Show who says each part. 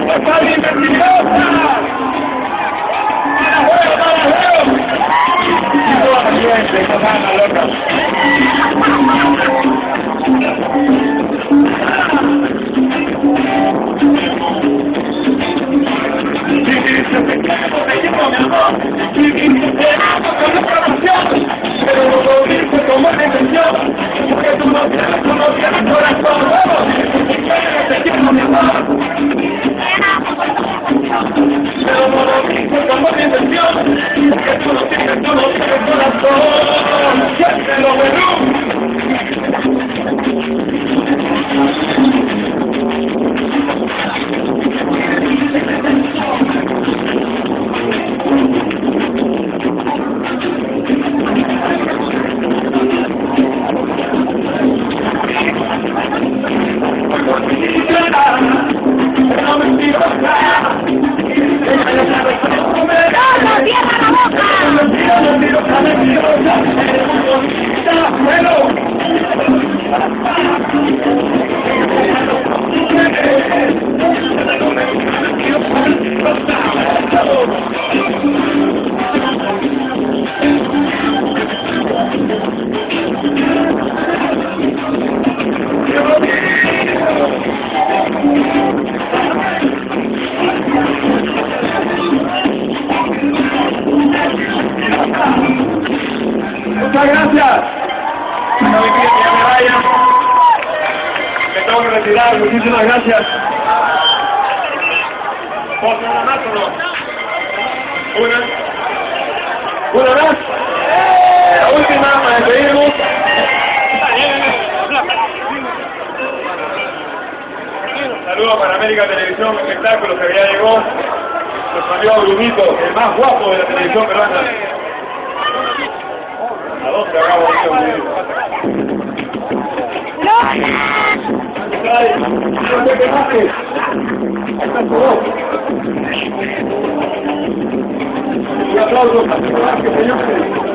Speaker 1: No no intención, porque tú no tú no quiero mi amor.
Speaker 2: La boca!
Speaker 1: Muchas gracias. No me ya me vaya. Me tengo que retirar. Muchísimas gracias. ¿Puedo hacer una más o no? Una. Una más. La última para despedirnos. Saludos para América Televisión, espectáculo que ya llegó. Nos salió Brunito, el más guapo de la televisión peruana. Te quemaste. Un aplauso para que señores.